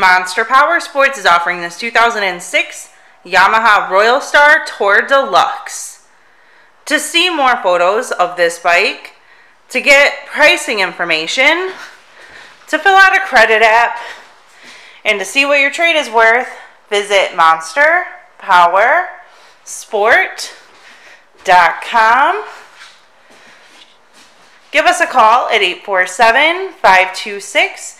Monster Power Sports is offering this 2006 Yamaha Royal Star Tour Deluxe. To see more photos of this bike, to get pricing information, to fill out a credit app, and to see what your trade is worth, visit monsterpowersport.com. Give us a call at 847 526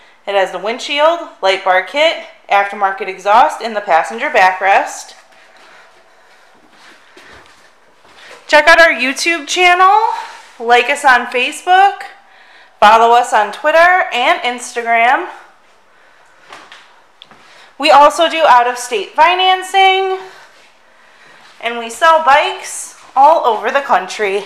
It has the windshield, light bar kit, aftermarket exhaust, and the passenger backrest. Check out our YouTube channel, like us on Facebook, follow us on Twitter and Instagram. We also do out of state financing, and we sell bikes all over the country.